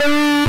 Bye.